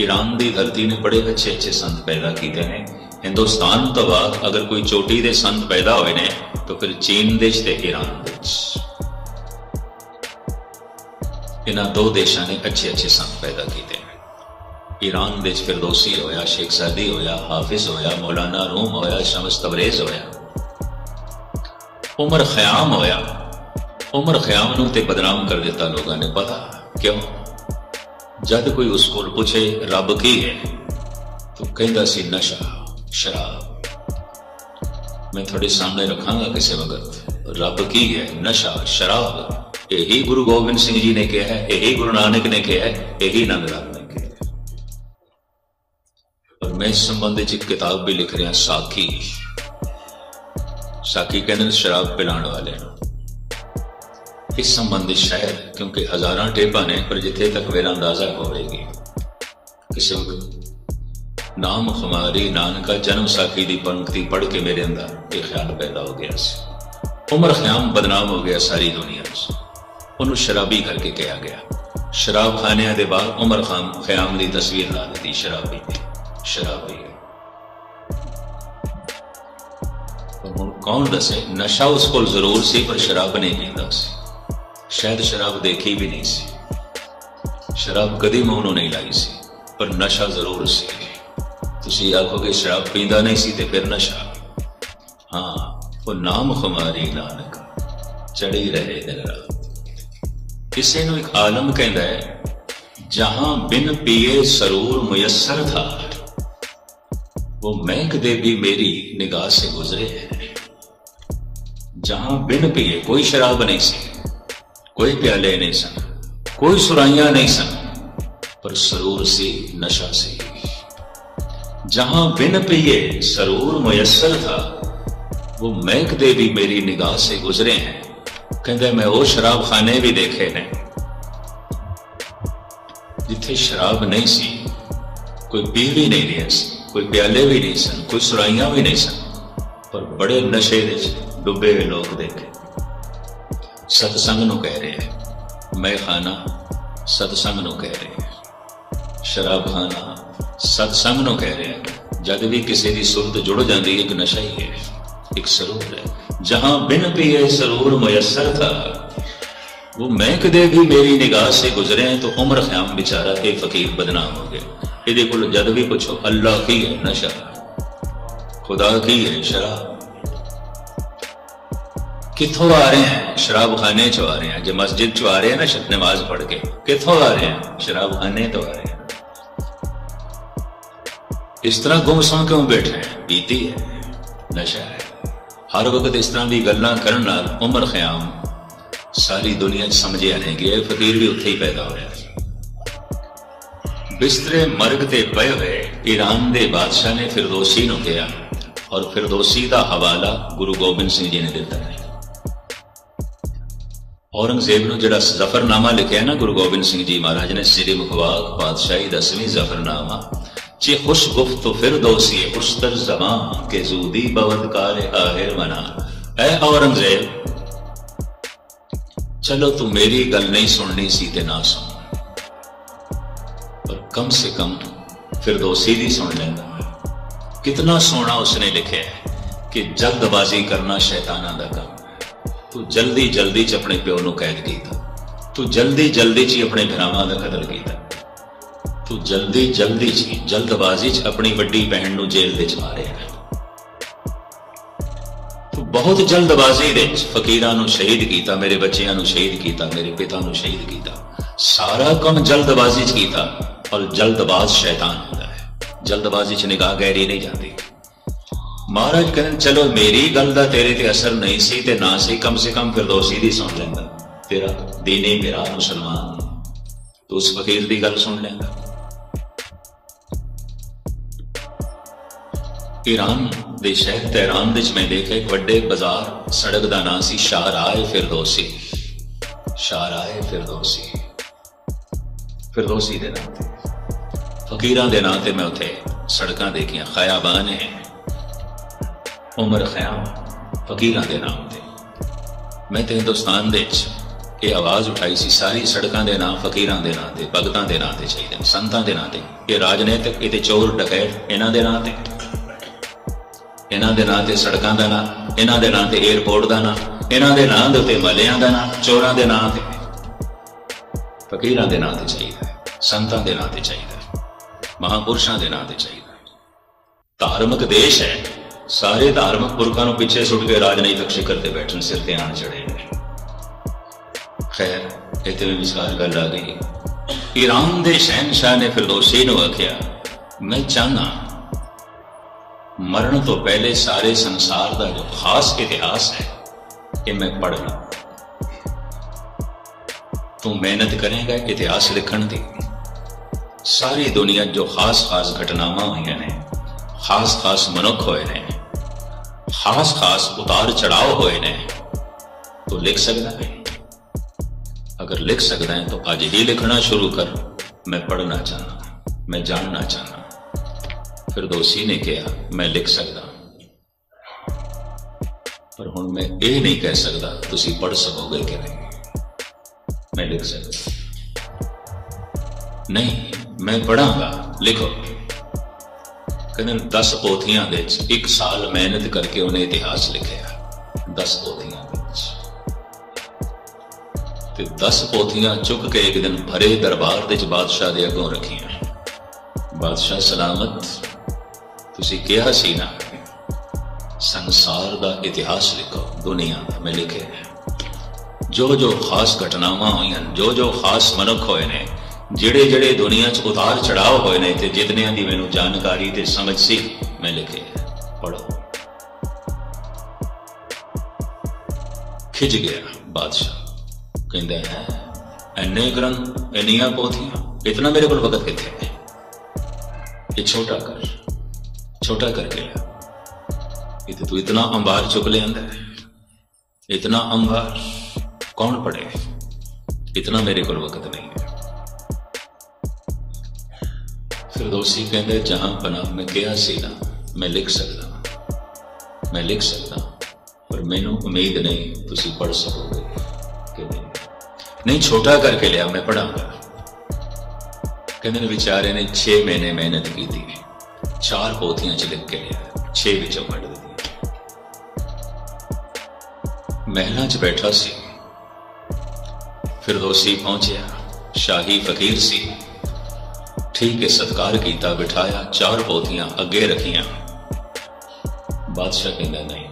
Iran ਦੀ ਧਰਤੀ ਨੇ ਬੜੇ ਅੱਛੇ ਅੱਛੇ ਸੰਤ ਪੈਦਾ ਕੀਤੇ ਨੇ। ਹਿੰਦੁਸਤਾਨ ਤੋਂ ਬਾਅਦ ਅਗਰ ਕੋਈ ਚੋਟੀ ਦੇ ਸੰਤ ਪੈਦਾ ਹੋਏ ਨੇ, ਤਾਂ ਫਿਰ ਚੀਨ ਦੇਸ਼ ਤੇ ਈਰਾਨ ਦੇਸ਼ ਇਹਨਾਂ ਦੋ ਦੇਸ਼ਾਂ ਨੇ ਅੱਛੇ ਅੱਛੇ ਸੰਤ ਪੈਦਾ ਕੀਤੇ ਨੇ। ਈਰਾਨ ਦੇਸ਼ ਫਿਰਦੌਸੀ ਹੋਇਆ, ਸ਼ੇਖ ਸਾਦੀ ਹੋਇਆ, ਹਾਫਿਜ਼ ਹੋਇਆ, ਮੌਲਾਨਾ ਰੂਮ ਹੋਇਆ, ਸ਼ਮਸ ਤਬਰੇਜ਼ ਹੋਇਆ। ਉਮਰ ਖਿਆਮ ਹੋਇਆ। ਉਮਰ ਖਿਆਮ ਨੂੰ ਤੇ ਬਦਨਾਮ ਕਰ ਦਿੱਤਾ ਲੋਕਾਂ ਨੇ। ਪਤਾ ਕਿਉਂ? ਜਦ ਕੋਈ ਉਸ ਕੋਲ ਪੁੱਛੇ, ਰੱਬ ਕੀ ਹੈ? ਤੂੰ ਕਹਿੰਦਾ ਸੀ, ਨਸ਼ਾ, ਸ਼ਰਾਬ। ਮੈਂ ਤੁਹਾਡੇ ਸਾਹਮਣੇ ਰੱਖਾਂਗਾ ਕਿਸੇ ਵਕਤ। ਰੱਬ ਕੀ ਹੈ? ਨਸ਼ਾ, ਸ਼ਰਾਬ? ਇਹੀ ਗੁਰੂ ਗੋਬਿੰਦ ਸਿੰਘ ਜੀ ਨੇ ਕਿਹਾ ਹੈ, ਇਹੀ ਗੁਰੂ ਨਾਨਕ ਨੇ ਕਿਹਾ ਹੈ, ਇਹੀ ਨੰਦ ਰਾਮ ਨੇ ਕਿਹਾ ਹੈ। ਔਰ ਮੈਂ ਇਸ ਸੰਬੰਧ ਵਿੱਚ ਇੱਕ ਕਿਤਾਬ ਵੀ ਲਿਖ ਰਿਹਾ, ਸਾਖੀ। ਸਾਖੀ ਕਹਿੰਦੇ ਨੇ, ਸ਼ਰਾਬ ਪਿਲਾਉਣ ਵਾਲੇ ਨੂੰ। ਇਸ ਸੰਬੰਧ ਸ਼ਾਇਦ ਕਿਉਂਕਿ ਹਜ਼ਾਰਾਂ ਟੇਪਾਂ ਨੇ, ਪਰ ਜਿੱਥੇ ਤੱਕ ਮੇਰਾ ਅੰਦਾਜ਼ਾ ਹੋਵੇਗੀ। ਕਿਸੇ ਨਾਮ ਖੁਮਾਰੀ ਨਾਨਕਾ ਜਨਮ ਸਾਖੀ ਦੀ ਪੰਕਤੀ ਪੜ੍ਹ ਕੇ ਮੇਰੇ ਅੰਦਰ ਇਹ ਖਿਆਲ ਪੈਦਾ ਹੋ ਗਿਆ ਸੀ। ਉਮਰ ਖਿਆਮ ਬਦਨਾਮ ਹੋ ਗਿਆ ਸਾਰੀ ਦੁਨੀਆ 'ਚ ਉਹਨੂੰ ਸ਼ਰਾਬੀ ਕਰਕੇ ਕਿਹਾ ਗਿਆ। ਸ਼ਰਾਬ ਖਾਨਿਆਂ ਦੇ ਬਾਅਦ ਉਮਰ ਖਾਨ ਖਿਆਮ ਦੀ ਤਸਵੀਰ ਲਾ ਦਿੱਤੀ, ਸ਼ਰਾਬੀ ਦੀ, ਸ਼ਰਾਬੀ। ਹੁਣ ਕੌਣ ਦੱਸੇ? ਨਸ਼ਾ ਉਸ ਕੋਲ ਜ਼ਰੂਰ ਸੀ, ਪਰ ਸ਼ਰਾਬ ਨਹੀਂ ਪੀਂਦਾ ਸੀ। ਸ਼ਾਇਦ ਸ਼ਰਾਬ ਦੇਖੀ ਵੀ ਨਹੀਂ ਸੀ ਸ਼ਰਾਬ ਕਦੀ ਮੂੰਹ ਨੂੰ ਨਹੀਂ ਲਾਈ ਸੀ ਪਰ ਨਸ਼ਾ ਜ਼ਰੂਰ ਸੀ ਤੁਸੀਂ ਆਖੋਗੇ ਸ਼ਰਾਬ ਪੀਂਦਾ ਨਹੀਂ ਸੀ ਤੇ ਫਿਰ ਨਸ਼ਾ ਹਾਂ ਉਹ ਨਾਮ ਖੁਮਾਰੀ ਨਾਨਕ ਚੜੀ ਰਹੇ ਦਿਨ ਰਾਤ ਕਿਸੇ ਨੂੰ ਇੱਕ ਆਲਮ ਕਹਿੰਦਾ ਹੈ ਜਹਾਂ ਬਿਨ ਪੀਏ ਸਰੂਰ ਮੁਯਸਰ ਥਾ वो महक दे भी मेरी निगाह से गुजरे हैं जहां बिन पिए कोई शराब नहीं सी कोई प्याले नहीं सन कोई सुराइयां नहीं सन पर सरूर सी नशा सी जहां बिन पिए सरूर मुयसर था वो महक दे भी मेरी निगाह से गुजरे हैं कहते मैं वो शराब खाने भी देखे ने जिथे शराब नहीं सी कोई पी भी नहीं रहा सी ਕੋਈ ਪਿਆਲੇ ਵੀ ਨਹੀਂ ਸਨ ਕੋਈ ਸੁਰਾਈਆਂ ਵੀ ਨਹੀਂ ਸਨ ਪਰ ਬੜੇ ਨਸ਼ੇ ਵਿੱਚ ਡੁੱਬੇ ਹੋਏ ਲੋਕ ਦੇਖੇ ਸਤਸੰਗ ਨੂੰ ਕਹਿ ਰਹੇ ਮੈਂ ਖਾਣਾ ਸਤਸੰਗ ਨੂੰ ਕਹਿ ਰਹੇ ਸ਼ਰਾਬ ਖਾਣਾ ਸਤਸੰਗ ਨੂੰ ਕਹਿ ਰਹੇ ਜਦ ਵੀ ਕਿਸੇ ਦੀ ਸੁਰਤ ਜੁੜ ਜਾਂਦੀ ਇੱਕ ਨਸ਼ਾ ਹੀ ਹੈ ਇੱਕ ਸਰੂਰ ਹੈ ਜਹਾਂ ਬਿਨ ਪੀਏ ਸਰੂਰ ਮੁਯਸਰ ਥਾ वो महक दे भी मेरी निगाह से गुजरे हैं तो उम्र ख्याम बेचारा ये फकीर बदनाम हो गया ਇਹਦੇ ਕੋਲ ਜਦ ਵੀ ਪੁੱਛੋ ਅੱਲਾ ਕੀ ਹੈ ਨਸ਼ਾ ਖੁਦਾ ਕੀ ਹੈ ਸ਼ਰਾਬ ਕਿੱਥੋਂ ਆ ਰਹੇ ਹਨ ਸ਼ਰਾਬ ਖਾਨੇ ਚੋਂ ਆ ਰਹੇ ਹਨ ਜੇ ਮਸਜਿਦ ਚੋਂ ਆ ਰਹੇ ਹਨ ਨਾ ਸ਼ਤ ਨਮਾਜ਼ ਪੜ੍ਹ ਕੇ। ਕਿੱਥੋਂ ਆ ਰਹੇ ਹਨ ਸ਼ਰਾਬ ਤੋਂ ਆ ਰਹੇ ਹਨ ਇਸ ਤਰ੍ਹਾਂ ਗੁੰਮਸਮ ਕਿਉਂ ਬੈਠੇ ਹਨ ਬੀਤੀ ਹੈ। ਨਸ਼ਾ ਹੈ। ਹਰ ਵਕਤ ਇਸ ਤਰ੍ਹਾਂ ਦੀ ਗੱਲਾਂ ਕਰਨ ਨਾਲ ਉਮਰ ਖਿਆਮ ਸਾਰੀ ਦੁਨੀਆ 'ਚ ਸਮਝਿਆ ਨਹੀਂ ਗਿਆ। ਫਕੀਰ ਵੀ ਉੱਥੇ ਹੀ ਪੈਦਾ ਹੋਇਆ ਬਿਸਤਰੇ ਮਰਗ ਤੇ ਪਏ ਹੋਏ ਈਰਾਨ ਦੇ ਬਾਦਸ਼ਾਹ ਨੇ ਫਿਰਦੌਸੀ ਨੂੰ ਕਿਹਾ ਔਰ ਫਿਰਦੌਸੀ ਦਾ ਹਵਾਲਾ ਗੁਰੂ ਗੋਬਿੰਦ ਸਿੰਘ ਜੀ ਨੇ ਦਿੱਤਾ ਹੈ। ਔਰੰਗਜ਼ੇਬ ਨੂੰ ਜਿਹੜਾ ਜ਼ਫਰਨਾਮਾ ਲਿਖਿਆ ਨਾ ਗੁਰੂ ਗੋਬਿੰਦ ਸਿੰਘ ਜੀ ਮਹਾਰਾਜ ਨੇ, ਸ੍ਰੀ ਮੁਖਵਾਕ ਬਾਦਸ਼ਾਹੀ ਦਸਵੀਂ ਜ਼ਫਰਨਾਮਾ ਚੇ ਖੁਸ਼ ਗੁਫਤ ਫਿਰਦੌਸੀ ਉਸਤਰ ਜ਼ਮਾਂ ਕੇ ਜ਼ੂਦੀ ਬਵਦ ਕਾਲੇ ਆਹਿਰ ਮਨਾ। ਐ ਔਰੰਗਜ਼ੇਬ, ਚਲੋ ਤੂੰ ਮੇਰੀ ਗੱਲ ਨਹੀਂ ਸੁਣਨੀ ਸੀ ਤੇ ਨਾ ਸੁਣ। ਪਰ ਕਮ ਸੇ ਕਮ ਫਿਰਦੌਸੀ ਦੀ ਸੁਣ ਲੈਂਦਾ ਕਿਤਨਾ ਸੋਹਣਾ ਉਸਨੇ ਲਿਖਿਆ ਹੈ ਕਿ ਜਲਦਬਾਜ਼ੀ ਕਰਨਾ ਸ਼ੈਤਾਨਾਂ ਦਾ ਕੰਮ। ਹੈ ਤੂੰ ਜਲਦੀ ਜਲਦੀ ਚ ਆਪਣੇ ਪਿਓ ਨੂੰ ਕੈਦ ਕੀਤਾ। ਤੂੰ ਜਲਦੀ ਜਲਦੀ ਚ ਆਪਣੇ ਭਰਾਵਾਂ ਦਾ ਕਤਲ ਕੀਤਾ। ਤੂੰ ਜਲਦੀ ਜਲਦੀ ਚ ਜਲਦਬਾਜ਼ੀ ਚ ਆਪਣੀ ਵੱਡੀ ਭੈਣ ਨੂੰ ਜੇਲ੍ਹ ਵਿੱਚ ਮਾਰਿਆ। ਤੂੰ ਬਹੁਤ ਜਲਦਬਾਜ਼ੀ ਵਿੱਚ ਫਕੀਰਾਂ ਨੂੰ ਸ਼ਹੀਦ ਕੀਤਾ, ਮੇਰੇ ਬੱਚਿਆਂ ਨੂੰ ਸ਼ਹੀਦ ਕੀਤਾ, ਮੇਰੇ ਪਿਤਾ ਨੂੰ ਸ਼ਹੀਦ ਕੀਤਾ। ਸਾਰਾ ਕੰਮ ਜਲਦਬਾਜ਼ੀ ਚ ਕੀਤਾ ਔਰ ਜਲਦਬਾਜ਼ ਸ਼ੈਤਾਨ ਹੁੰਦਾ ਹੈ। ਜਲਦਬਾਜ਼ੀ ਚ ਨਿਗਾਹ ਗਹਿਰੀ ਨਹੀਂ ਜਾਂਦੀ। ਮਹਾਰਾਜ ਕਹਿੰਦੇ, ਚਲੋ ਮੇਰੀ ਗੱਲ ਦਾ ਤੇਰੇ ਤੇ ਅਸਰ ਨਹੀਂ ਸੀ ਤੇ ਨਾ ਸੀ, ਕਮ ਸੇ ਕਮ ਫਿਰਦੌਸੀ ਦੀ ਸੁਣ ਲੈਂਦਾ। ਤੇਰਾ ਦੀਨੇ ਮੇਰਾ ਮੁਸਲਮਾਨ ਤੂੰ ਉਸ ਫਕੀਰ ਦੀ ਗੱਲ ਸੁਣ ਲੈਂਦਾ। ਈਰਾਨ ਦੇ ਸ਼ਹਿਰ ਤਹਿਰਾਨ ਵਿੱਚ ਮੈਂ ਦੇਖਿਆ, ਇੱਕ ਵੱਡੇ ਬਾਜ਼ਾਰ, ਸੜਕ ਦਾ ਨਾਂ ਸੀ ਸ਼ਾਹਰਾਏ ਫਿਰਦੌਸੀ। ਸ਼ਾਹਰਾਏ ਫਿਰਦੌਸੀ। ਫਿਰਦੌਸੀ ਦੇ ਨਾਂ ਤੇ। ਫਕੀਰਾਂ ਦੇ ਨਾਂ ਤੇ ਮੈਂ ਉੱਥੇ ਸੜਕਾਂ ਦੇਖੀਆਂ ਖਿਆਬਾਨ ਹੈ। ਉਮਰ ਖਿਆਮ ਫਕੀਰਾਂ ਦੇ ਨਾਮ ਤੇ ਮੈਂ ਤੇ ਹਿੰਦੁਸਤਾਨ ਦੇ ਵਿੱਚ ਇਹ ਆਵਾਜ਼ ਉਠਾਈ ਸੀ ਸਾਰੀ ਸੜਕਾਂ ਦੇ ਨਾਂ ਫਕੀਰਾਂ ਦੇ ਨਾਂ ਤੇ ਭਗਤਾਂ ਦੇ ਨਾਂ ਤੇ ਚਾਹੀਦੇ ਨੇ ਸੰਤਾਂ ਦੇ ਨਾਂ ਤੇ ਇਹ ਰਾਜਨੀਤਿਕ ਇਹ ਚੋਰ ਡਕੈਤ ਇਹਨਾਂ ਦੇ ਨਾਂ ਤੇ ਇਹਨਾਂ ਦੇ ਨਾਂ ਤੇ ਸੜਕਾਂ ਦਾ ਨਾਂ ਇਹਨਾਂ ਦੇ ਨਾਂ ਤੇ 에어ਪੋਰਟ ਦਾ ਨਾਂ ਇਹਨਾਂ ਦੇ ਨਾਂ ਦੇ ਉੱਤੇ ਮਲਿਆਂ ਦਾ ਨਾਂ ਚੋਰਾਂ ਦੇ ਨਾਂ ਤੇ ਫਕੀਰਾਂ ਦੇ ਨਾਂ ਤੇ ਚਾਹੀਦਾ ਹੈ, ਸੰਤਾਂ ਦੇ ਨਾਂ ਤੇ ਚਾਹੀਦਾ ਹੈ, ਮਹਾਪੁਰਸ਼ਾਂ ਦੇ ਨਾਂ ਤੇ ਚਾਹੀਦਾ ਹੈ। ਧਾਰਮਿਕ ਦੇਸ਼ ਹੈ ਸਾਰੇ ਧਾਰਮਿਕ ਪੁਰਖਾਂ ਨੂੰ ਪਿੱਛੇ ਸੁੱਟ ਕੇ ਰਾਜਨੀਤਿਕ ਸਿਖਰ ਤੇ ਬੈਠਣ ਸਿਰ ਤੇ ਆਣ ਚੜੇ ਨੇ। ਖੈਰ, ਇੱਥੇ ਵੀ ਵਿਚਾਰ ਗੱਲ ਆ ਗਈ। ਈਰਾਨ ਦੇ ਸ਼ਹਿਨशाह ਨੇ ਫਿਰਦੌਸੀ ਨੂੰ ਆਖਿਆ, ਮੈਂ ਚਾਹਨਾ ਮਰਨ ਤੋਂ ਪਹਿਲੇ ਸਾਰੇ ਸੰਸਾਰ ਦਾ ਜੋ ਖਾਸ ਇਤਿਹਾਸ ਹੈ, ਇਹ ਮੈਂ ਪੜ੍ਹ ਲਾਂ ਤੂੰ ਮਿਹਨਤ ਕਰੇਗਾ ਇਤਿਹਾਸ ਲਿਖਣ ਦੀ। ਸਾਰੀ ਦੁਨੀਆ ਜੋ ਖਾਸ-ਖਾਸ ਘਟਨਾਵਾਂ ਹੋਈਆਂ ਨੇ, ਖਾਸ-ਖਾਸ ਮਨੁੱਖ ਹੋਏ ਨੇ खास खास उतार चढ़ाव હોય ને तो लिख सकता है। अगर लिख सकता है तो आज ही लिखना शुरू कर। मैं पढ़ना चाहना मैं जानना चाहना फिर दोषी ने कहा, मैं लिख सकता। पर हूँ मैं ये नहीं कह सकता तुम पढ़ सकोगे कि नहीं। मैं लिख सकता। नहीं, मैं पढ़ांगा, लिखो। ਕਹਿੰਦੇ 10 ਪੋਥੀਆਂ ਦੇ ਵਿੱਚ ਇੱਕ ਸਾਲ ਮਿਹਨਤ ਕਰਕੇ ਉਹਨੇ ਇਤਿਹਾਸ ਲਿਖਿਆ 10 ਪੋਥੀਆਂ ਵਿੱਚ। ਤੇ 10 ਪੋਥੀਆਂ ਚੁੱਕ ਕੇ ਇੱਕ ਦਿਨ ਭਰੇ ਦਰਬਾਰ ਦੇ ਵਿੱਚ ਬਾਦਸ਼ਾਹ ਦੇ ਅੱਗੋਂ ਰੱਖੀਆਂ ਬਾਦਸ਼ਾਹ, ਸਲਾਮਤ। ਤੁਸੀਂ ਕਿਹਾ ਸੀ ਨਾ, ਸੰਸਾਰ ਦਾ ਇਤਿਹਾਸ ਲਿਖੋ, ਦੁਨੀਆ ਦਾ ਮੈਂ ਲਿਖਿਆ ਜੋ ਜੋ ਖਾਸ ਘਟਨਾਵਾਂ ਹੋਈਆਂ ਜੋ ਜੋ ਖਾਸ ਮਨੁੱਖ ਹੋਏ ਨੇ ਜਿਹੜੇ ਜਿਹੜੇ ਦੁਨੀਆ 'ਚ ਉਤਾਰ ਚੜਾਅ ਹੋਏ ਨੇ ਤੇ ਜਿਤਨਿਆਂ ਦੀ ਮੈਨੂੰ ਜਾਣਕਾਰੀ ਤੇ ਸਮਝ ਸੀ, ਮੈਂ ਲਿਖਿਆ ਪੜੋ ਖਿਜ ਗਿਆ ਬਾਦਸ਼ਾਹ। ਕਹਿੰਦਾ ਹੈ, ਐਨੇ ਗ੍ਰੰਥ, ਇੰਨੀਆਂ ਪੋਥੀਆਂ, ਇਤਨਾ ਮੇਰੇ ਕੋਲ ਵਕਤ ਕਿੱਥੇ ਹੈ? ਇਹ ਛੋਟਾ ਕਰ, ਛੋਟਾ ਕਰਕੇ ਲਿਆ। ਇਹ ਤੇ ਤੂੰ ਇਤਨਾ ਅੰਬਾਰ ਚੁੱਕ ਲਿਆਂਦਾ ਇਤਨਾ ਅੰਬਾਰ, ਕੌਣ ਪੜੇ ਇਤਨਾ ਮੇਰੇ ਕੋਲ ਵਕਤ ਨਹੀਂ ਹੈ। ਫਿਰ ਦੋਸੀ ਕਹਿੰਦੇ ਜਹਾਂ ਬਨਾ ਮੈਂ ਕਿਹਾ ਸੀ ਨਾ ਮੈਂ ਲਿਖ ਸਕਦਾ ਮੈਂ ਲਿਖ ਸਕਦਾ ਪਰ ਮੈਨੂੰ ਉਮੀਦ ਨਹੀਂ ਤੁਸੀਂ ਪੜ ਸਕੋਗੇ ਕਿ ਨਹੀਂ ਨਹੀਂ ਛੋਟਾ ਕਰਕੇ ਲਿਆ ਮੈਂ ਪੜਾਂਗਾ ਕਹਿੰਦੇ ਨੇ ਵਿਚਾਰੇ ਨੇ 6 ਮਹੀਨੇ ਮਿਹਨਤ ਕੀਤੀ ਚਾਰ ਪੋਥੀਆਂ ਚ ਲਿਖ ਕੇ ਲਿਆ 6 ਵਿੱਚੋਂ ਕੱਢ ਦਿੱਤੀ ਮਹਿਲਾਂ 'ਚ ਬੈਠਾ ਸੀ ਫਿਰ ਦੋਸੀ ਪਹੁੰਚਿਆ ਸ਼ਾਹੀ ਫਕੀਰ ਸੀ ਠੀਕ ਹੈ, ਸਤਕਾਰ ਕੀਤਾ, ਬਿਠਾਇਆ, ਚਾਰ ਪੋਥੀਆਂ ਅੱਗੇ ਰੱਖੀਆਂ। ਬਾਦਸ਼ਾਹ ਕਹਿੰਦਾ, ਨਹੀਂ,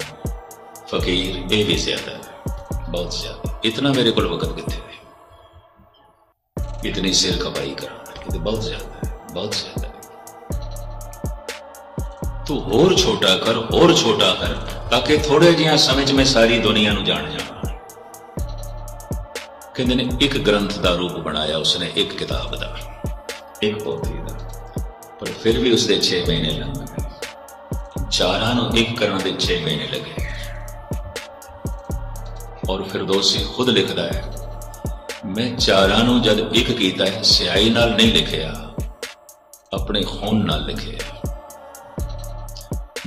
ਫਕੀਰ ਇਹ ਵੀ ਜ਼ਿਆਦਾ ਬਹੁਤ ਜ਼ਿਆਦਾ ਇਤਨਾ ਮੇਰੇ ਕੋਲ ਵਕਤ ਕਿੱਥੇ ਹੈ? ਇਤਨੀ ਸਿਰ ਖਪਾਈ ਕਰਨਾ ਇਹ ਬਹੁਤ ਜ਼ਿਆਦਾ ਹੈ, ਬਹੁਤ ਜ਼ਿਆਦਾ ਹੈ। ਤੂੰ ਹੋਰ ਛੋਟਾ ਕਰ, ਹੋਰ ਛੋਟਾ ਕਰ, ਤਾਂ ਕਿ ਥੋੜੇ ਜਿਹਾ ਸਮੇਂ 'ਚ ਮੈਂ ਸਾਰੀ ਦੁਨੀਆ ਨੂੰ ਜਾਣ ਜਾਵਾਂ। ਕਹਿੰਦੇ ਨੇ, ਇੱਕ ਗ੍ਰੰਥ ਦਾ ਰੂਪ ਬਣਾਇਆ ਉਸਨੇ, ਇੱਕ ਕਿਤਾਬ ਦਾ। ਇੱਕ ਪੋਥੀ ਦਾ। ਪਰ ਫਿਰ ਵੀ ਉਸਦੇ 6 ਮਹੀਨੇ ਲੰਘ ਗਏ ਚਾਰਾਂ ਨੂੰ ਇੱਕ ਕਰਨ ਦੇ 6 ਮਹੀਨੇ ਲੱਗੇ। ਔਰ ਫਿਰ ਦੋਸੀ ਖੁਦ ਲਿਖਦਾ ਹੈ, ਮੈਂ ਚਾਰਾਂ ਨੂੰ ਜਦ ਇੱਕ ਕੀਤਾ ਹੈ, ਸਿਆਹੀ ਨਾਲ ਨਹੀਂ ਲਿਖਿਆ, ਆਪਣੇ ਖੂਨ ਨਾਲ ਲਿਖਿਆ।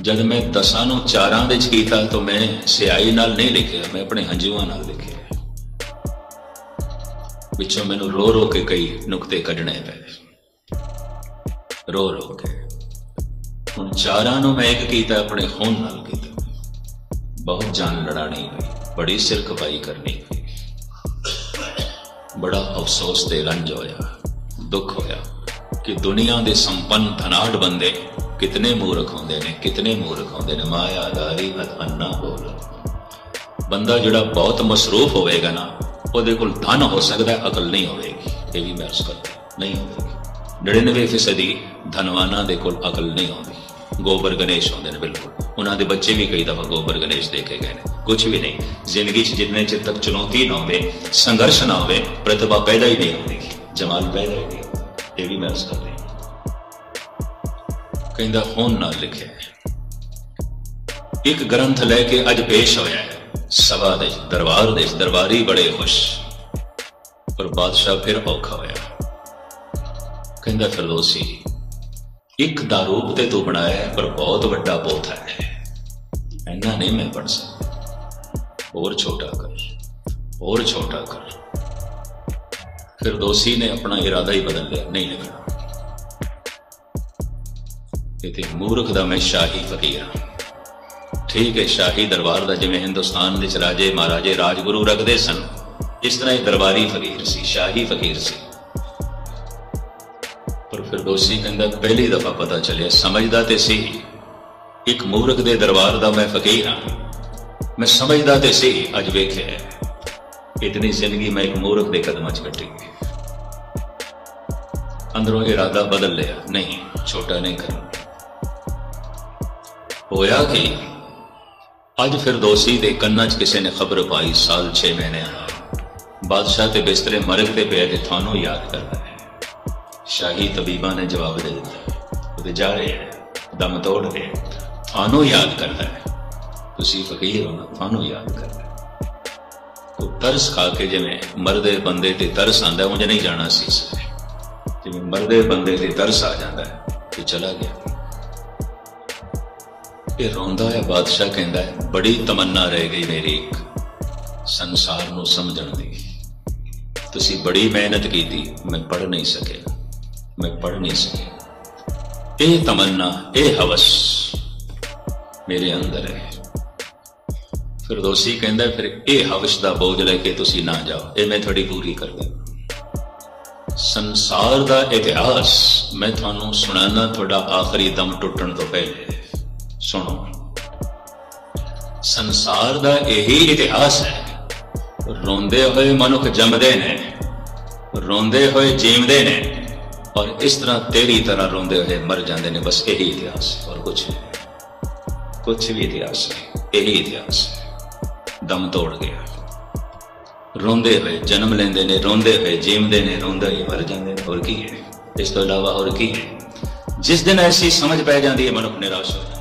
ਜਦ ਮੈਂ ਦਸਾਂ ਨੂੰ ਚਾਰਾਂ ਵਿੱਚ ਕੀਤਾ, ਤਾਂ ਮੈਂ ਸਿਆਹੀ ਨਾਲ ਨਹੀਂ ਲਿਖਿਆ, ਮੈਂ ਆਪਣੇ ਹੰਝੂਆਂ ਨਾਲ ਲਿਖਿਆ। ਵਿੱਚੋਂ ਮੈਨੂੰ ਰੋ ਰੋ ਕੇ ਕਈ ਨੁਕਤੇ ਕੱਢਣੇ ਪਏ। ਰੋ ਰੋ ਕੇ। ਹੁਣ ਚਾਰਾਂ ਨੂੰ ਮੈਂ ਇੱਕ ਕੀਤਾ, ਆਪਣੇ ਖੂਨ ਨਾਲ ਕੀਤਾ। ਬਹੁਤ ਜਾਨ ਲੜਾਣੀ ਪਈ ਬੜੀ ਸਿਰ ਖਪਾਈ ਕਰਨੀ ਬੜਾ ਅਫਸੋਸ ਤੇ ਰੰਜ ਹੋਇਆ, ਦੁੱਖ ਹੋਇਆ ਕਿ ਦੁਨੀਆ ਦੇ ਸੰਪੰਨ ਧਨਾੜ ਬੰਦੇ ਕਿਤਨੇ ਮੂਰਖ ਹੁੰਦੇ ਨੇ, ਕਿਤਨੇ ਮੂਰਖ ਹੁੰਦੇ ਨੇ। ਮਾਇਆ ਦਾਰੀ ਅੰਨਾ ਬੋਲ। ਬੰਦਾ ਜਿਹੜਾ ਬਹੁਤ ਮਸਰੂਫ ਹੋਵੇਗਾ ਨਾ, ਉਹਦੇ ਕੋਲ ਧਨ ਹੋ ਸਕਦਾ, ਅਕਲ ਨਹੀਂ ਹੋਵੇਗੀ। ਇਹ ਵੀ ਮੈਂ ਉਸ ਕਰਦਾ, ਨਹੀਂ ਹੋਵੇਗੀ। 99% ਧਨਵਾਨਾਂ ਦੇ ਕੋਲ ਅਕਲ ਨਹੀਂ ਆਉਂਦੀ। ਗੋਬਰ ਗਣੇਸ਼ ਹੁੰਦੇ ਨੇ ਬਿਲਕੁਲ। ਉਹਨਾਂ ਦੇ ਬੱਚੇ ਵੀ ਕਈ ਦਫਾ ਗੋਬਰ ਗਣੇਸ਼ ਦੇਖੇ ਗਏ ਨੇ। ਕੁਝ ਵੀ ਨਹੀਂ। ਜ਼ਿੰਦਗੀ 'ਚ ਜਿੰਨੇ ਚਿਰ ਤੱਕ ਚੁਣੌਤੀ ਨਾ ਹੋਵੇ, ਸੰਘਰਸ਼ ਨਾ ਹੋਵੇ, ਪ੍ਰਤਿਭਾ ਪੈਦਾ ਹੀ ਨਹੀਂ ਹੁੰਦੀ ਜਮਾਲ ਪੈਦਾ ਹੀ ਨਹੀਂ ਇਹ ਵੀ ਮੈਂ ਉਸ ਕਰਦਾ ਕਹਿੰਦਾ, ਹੁਣ ਨਾਲ ਲਿਖਿਆ ਇੱਕ ਗ੍ਰੰਥ ਲੈ ਕੇ ਅੱਜ ਪੇਸ਼ ਹੋਇਆ ਹੈ। ਸਭਾ ਦੇ ਦਰਬਾਰ ਦੇ ਦਰਬਾਰੀ ਬੜੇ ਖੁਸ਼। ਪਰ ਬਾਦਸ਼ਾਹ ਫਿਰ ਔਖਾ ਹੋਇਆ। ਕਹਿੰਦਾ ਫਿਰਦੌਸੀ ਇੱਕ ਦਾ ਰੂਪ ਤੇ ਤੂੰ ਬਣਾਇਆ ਪਰ ਬਹੁਤ ਵੱਡਾ ਪੋਥਾ ਹੈ। ਇੰਨਾ ਨਹੀਂ ਮੈਂ ਬਣ ਸਕਦਾ। ਹੋਰ ਛੋਟਾ ਕਰ, ਹੋਰ ਛੋਟਾ ਕਰ। ਫਿਰ ਦੋਸੀ ਨੇ ਆਪਣਾ ਇਰਾਦਾ ਹੀ ਬਦਲ ਲਿਆ, ਨਹੀਂ ਲੱਗਣਾ ਕਿਤੇ ਮੂਰਖ ਦਾ ਮੈਂ ਸ਼ਾਹੀ ਫਕੀਰ ਹਾਂ। ਠੀਕ ਹੈ, ਸ਼ਾਹੀ ਦਰਬਾਰ ਦਾ ਜਿਵੇਂ ਹਿੰਦੁਸਤਾਨ ਵਿੱਚ ਰਾਜੇ ਮਹਾਰਾਜੇ ਰਾਜਗੁਰੂ ਰੱਖਦੇ ਸਨ, ਇਸ ਤਰ੍ਹਾਂ ਹੀ ਦਰਬਾਰੀ ਫਕੀਰ ਸੀ, ਸ਼ਾਹੀ ਫਕੀਰ ਸੀ। ਪਰ ਫਿਰ ਦੋਸੀ ਕਹਿੰਦਾ, ਪਹਿਲੀ ਦਫਾ ਪਤਾ ਚੱਲਿਆ, ਸਮਝਦਾ ਤੇ ਸੀ। ਇੱਕ ਮੂਰਖ ਦੇ ਦਰਬਾਰ ਦਾ ਮੈਂ ਫਕੀਰ ਹਾਂ। ਮੈਂ ਸਮਝਦਾ ਤੇ ਸੀ, ਅੱਜ ਵੇਖਿਆ ਇਤਨੀ ਜ਼ਿੰਦਗੀ ਮੈਂ ਇੱਕ ਮੂਰਖ ਦੇ ਕਦਮਾਂ 'ਚ ਕੱਟੀ ਅੰਦਰੋਂ ਇਰਾਦਾ ਬਦਲ ਲਿਆ, ਨਹੀਂ, ਛੋਟਾ ਨਹੀਂ ਕਰਨਾ। ਹੋਇਆ ਕਿ? ਅੱਜ ਫਿਰ ਦੇ ਕੰਨਾਂ 'ਚ ਕਿਸੇ ਨੇ ਖਬਰ ਪਾਈ, ਸਾਲ 6 ਮਹੀਨੇ ਬਾਦਸ਼ਾਹ ਤੇ ਬਿਸਤਰੇ ਮਰਗ ਤੇ ਪਿਆ ਤੇ ਤੁਹਾਨੂੰ ਯਾਦ ਕਰਦਾ ਸ਼ਾਹੀ ਤਬੀਬਾਂ ਨੇ ਜਵਾਬ ਦੇ ਦਿੱਤਾ। ਉਹਦੇ ਜਾ ਰਹੇ ਹੈ, ਦਮ ਤੋੜ ਰਹੇ ਤੁਹਾਨੂੰ ਯਾਦ ਕਰਦਾ ਹੈ। ਤੁਸੀਂ ਫਕੀਰ ਹੋ ਨਾ, ਤੁਹਾਨੂੰ ਯਾਦ ਕਰਦਾ ਹੈ। ਤਰਸ ਖਾ ਕੇ ਜਿਵੇਂ ਮਰਦੇ ਬੰਦੇ ਤੇ ਤਰਸ ਆਂਦਾ ਉਂਝ ਨਹੀਂ ਜਾਣਾ ਸੀ ਜਿਵੇਂ ਮਰਦੇ ਬੰਦੇ ਤੇ ਤਰਸ ਆ ਜਾਂਦਾ ਹੈ, ਤੇ ਚਲਾ ਗਿਆ। ਇਹ ਰੋਂਦਾ ਹੈ ਬਾਦਸ਼ਾਹ ਕਹਿੰਦਾ ਹੈ, ਬੜੀ ਤਮੰਨਾ ਰਹਿ ਗਈ ਮੇਰੀ ਇੱਕ ਸੰਸਾਰ ਨੂੰ ਸਮਝਣ ਦੀ। ਤੁਸੀਂ ਬੜੀ ਮਿਹਨਤ ਕੀਤੀ, ਮੈਂ ਪੜ ਨਹੀਂ ਸਕਿਆ। ਮੈਂ ਪੜ ਨਹੀਂ ਸਕਿਆ। ਇਹ ਤਮੰਨਾ, ਇਹ ਹਵਸ ਮੇਰੇ ਅੰਦਰ ਹੈ। ਫਿਰ ਦੋਸੀ ਕਹਿੰਦਾ, ਫਿਰ ਇਹ ਹਵਸ ਦਾ ਬੋਝ ਲੈ ਕੇ ਤੁਸੀਂ ਨਾ ਜਾਓ। ਇਹ ਮੈਂ ਤੁਹਾਡੀ ਪੂਰੀ ਕਰ ਦਾਂ ਸੰਸਾਰ ਦਾ ਇਤਿਹਾਸ ਮੈਂ ਤੁਹਾਨੂੰ ਸੁਣਾਣਾ ਤੁਹਾਡਾ ਆਖਰੀ ਦਮ ਟੁੱਟਣ ਤੋਂ ਪਹਿਲੇ। ਸੁਣੋ। ਸੰਸਾਰ ਦਾ ਇਹੀ ਇਤਿਹਾਸ ਹੈ। ਰੋਂਦੇ ਹੋਏ ਮਨੁੱਖ ਜੰਮਦੇ ਨੇ, ਰੋਂਦੇ ਹੋਏ ਜੀਵਦੇ ਨੇ। ਔਰ ਇਸ ਤਰ੍ਹਾਂ ਤੇਰੀ ਤਰ੍ਹਾਂ ਰੋਂਦੇ ਹੋਏ ਮਰ ਜਾਂਦੇ ਨੇ, ਬਸ ਇਹੀ ਇਤਿਹਾਸ ਔਰ ਕੁਝ ਨਹੀਂ। ਕੁਝ ਵੀ ਇਤਿਹਾਸ ਇਹੀ ਇਤਿਹਾਸ ਦਮ ਤੋੜ ਗਿਆ। ਰੋਂਦੇ ਹੋਏ ਜਨਮ ਲੈਂਦੇ ਨੇ, ਰੋਂਦੇ ਹੋਏ ਜੀਵਦੇ ਨੇ, ਰੋਂਦੇ ਹੋਏ ਮਰ ਜਾਂਦੇ ਨੇ। ਹੋਰ ਕੀ ਹੈ? ਇਸ ਤੋਂ ਇਲਾਵਾ ਹੋਰ ਕੀ ਹੈ? ਜਿਸ ਦਿਨ ਐਸੀ ਸਮਝ ਪੈ ਜਾਂਦੀ ਹੈ, ਮਨੁੱਖ ਨਿਰਾਸ਼ ਹੋ ਜਾਂਦਾ